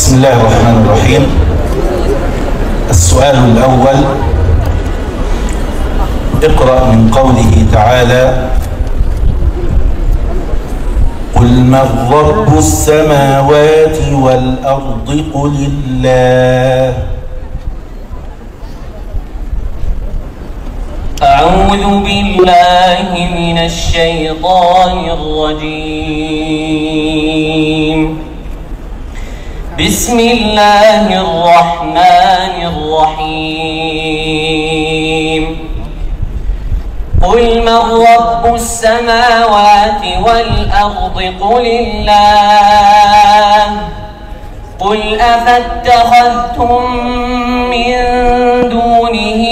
بسم الله الرحمن الرحيم. السؤال الأول اقرأ من قوله تعالى قل من رب السماوات والأرض قل الله. أعوذ بالله من الشيطان الرجيم. بسم الله الرحمن الرحيم. قل من رب السماوات والأرض؟ قل الله. قل أفاتخذتم من دونه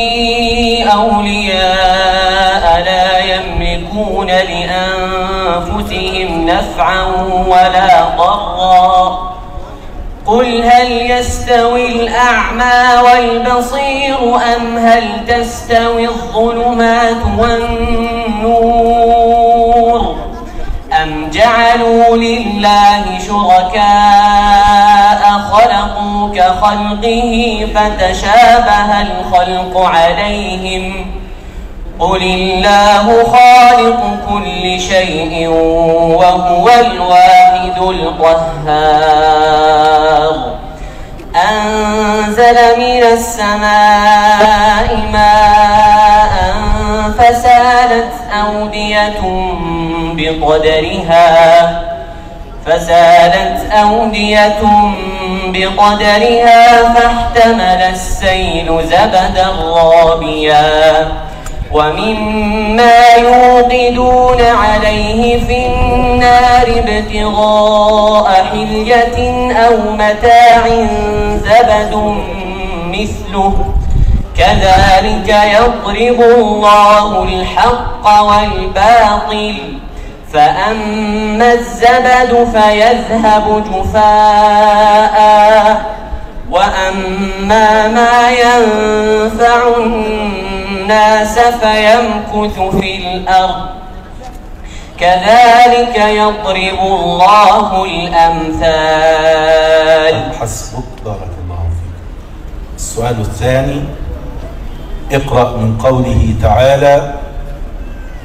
أولياء لا يملكون لأنفسهم نفعا ولا ضرا. قل هل يستوي الأعمى والبصير أم هل تستوي الظلمات والنور أم جعلوا لله شركاء خلقوا كخلقه فتشابه الخلق عليهم قل الله خالق كل شيء وهو الواحد القهار أنزل من السماء ماء فسالت أودية بقدرها فسالت أودية بقدرها فاحتمل السيل زبدا رابيا. ومما يوقدون عليه في النار ابتغاء حلية أو متاع زبد مثله. كذلك يضرب الله الحق والباطل فأما الزبد فيذهب جفاء. وأما ما ينفع الناس فيمكث في الأرض. كذلك يضرب الله الأمثال. حسبك بارك الله فيك. السؤال الثاني اقرأ من قوله تعالى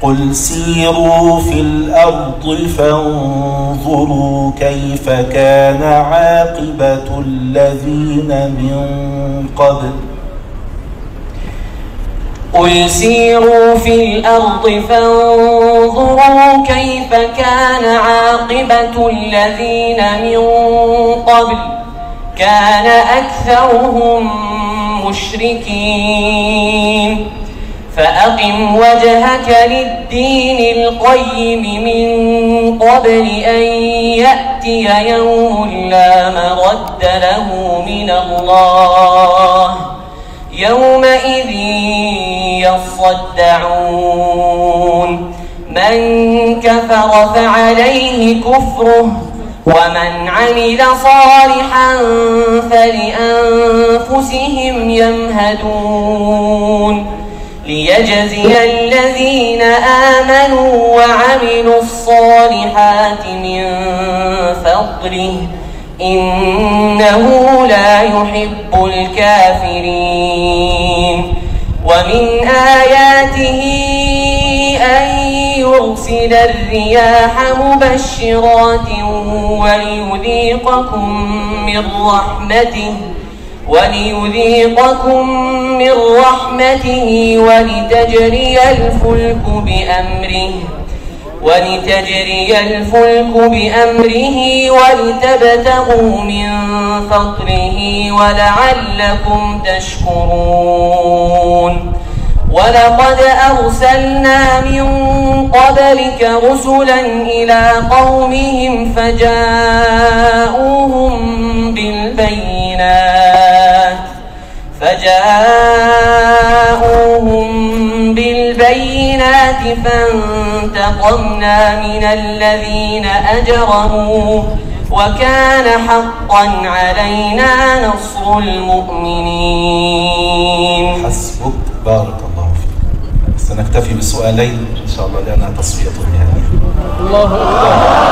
قل سيروا في الأرض فانظروا كيف كان عاقبة الذين من قبل. قل سيروا في الأرض فانظروا كيف كان عاقبة الذين من قبل كان أكثرهم مشركين. فأقم وجهك للدين القيم من قبل أن يأتي يوم لا مرد له من الله. يومئذ يصدعون. من كفر فعليه كفره ومن عمل صالحا فلأنفسهم يمهدون. ليجزي الذين آمنوا وعملوا الصالحات من فضله إنه لا يحب الكافرين. ومن آياته أن يرسل الرياح مبشرات وليذيقكم من رحمته وليذيقكم من رحمته ولتجري الفلك بأمره ولتجري الفلك بأمره ولتبتغوا من فضله ولعلكم تشكرون. ولقد أرسلنا من قبلك رسلا إلى قومهم فجاءوهم بالبينات فجاءوهم بالبينات فانتقمنا من الذين أجرموا وكان حقا علينا نصر المؤمنين. حسبك بارك سنكتفي بسؤالين إن شاء الله لأنها تصفية نهائية الله أكبر.